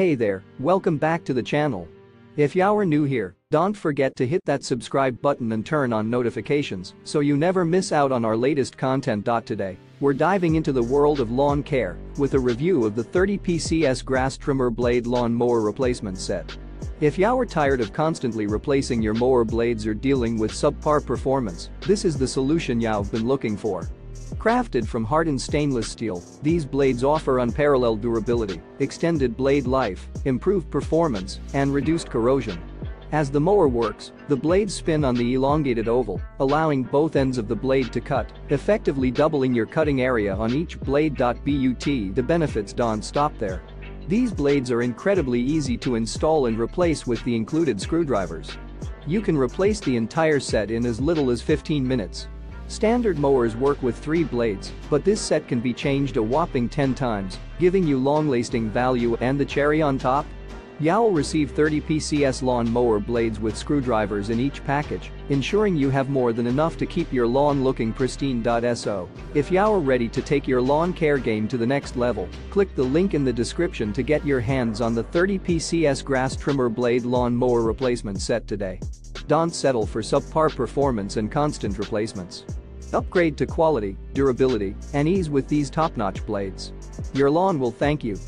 Hey there, welcome back to the channel. If you're new here, don't forget to hit that subscribe button and turn on notifications so you never miss out on our latest content. Today, we're diving into the world of lawn care with a review of the 30 PCS grass trimmer blade lawn mower replacement set. If you're tired of constantly replacing your mower blades or dealing with subpar performance, this is the solution you've been looking for. Crafted from hardened stainless steel, these blades offer unparalleled durability, extended blade life, improved performance, and reduced corrosion. As the mower works, the blades spin on the elongated oval, allowing both ends of the blade to cut, effectively doubling your cutting area on each blade. But the benefits don't stop there. These blades are incredibly easy to install and replace with the included screwdrivers. You can replace the entire set in as little as 15 minutes. Standard mowers work with 3 blades, but this set can be changed a whopping 10 times, giving you long-lasting value and the cherry on top? You'll receive 30 PCS lawn mower blades with screwdrivers in each package, ensuring you have more than enough to keep your lawn looking pristine. So, if you're ready to take your lawn care game to the next level, click the link in the description to get your hands on the 30 PCS grass trimmer blade lawn mower replacement set today. Don't settle for subpar performance and constant replacements. Upgrade to quality, durability, and ease with these top-notch blades. Your lawn will thank you